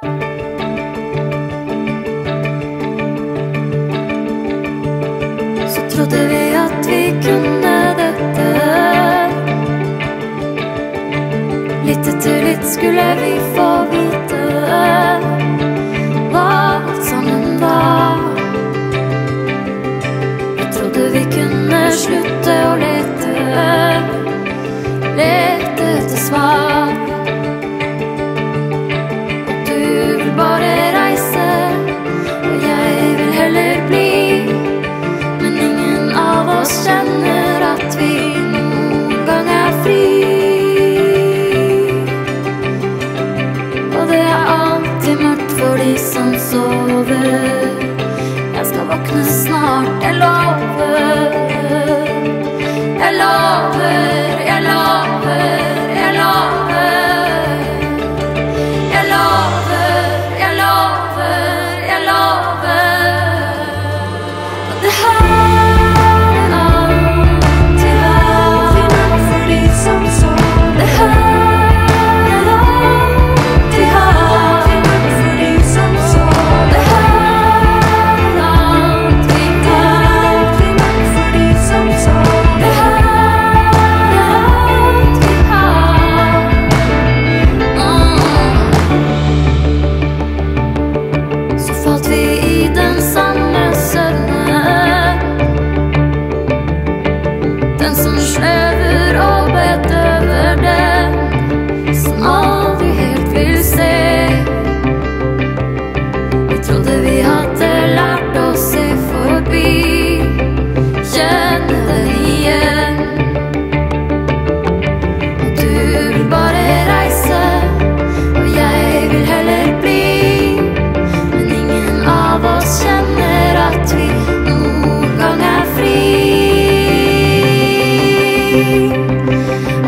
Så trodde vi at vi kunne dette. Litt etter litt skulle vi få vite over. Jeg skal våkne snart, jeg lover.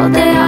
お手上